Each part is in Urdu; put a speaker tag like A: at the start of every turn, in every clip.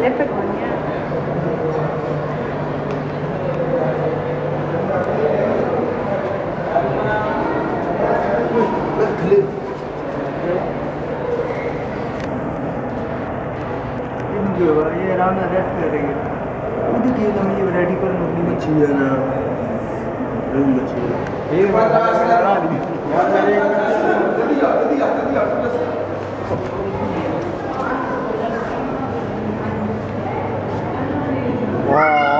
A: le pegonia.
B: یہ آرام سے تو مجھے ریڈی پر مبنی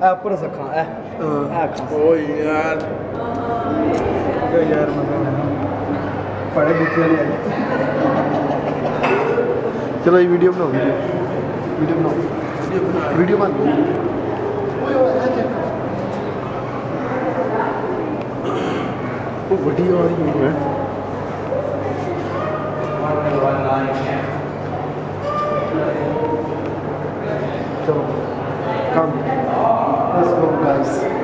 A: اے اوپر سے کھا اے
C: او یار
B: یار
A: پڑھے لکھے نہیں
D: چلو یہ ویڈیو بناؤ ویڈیو بناؤ ویڈیو بناؤ
C: وہ بڑی آ رہی ہے
D: چلو come. Let's go guys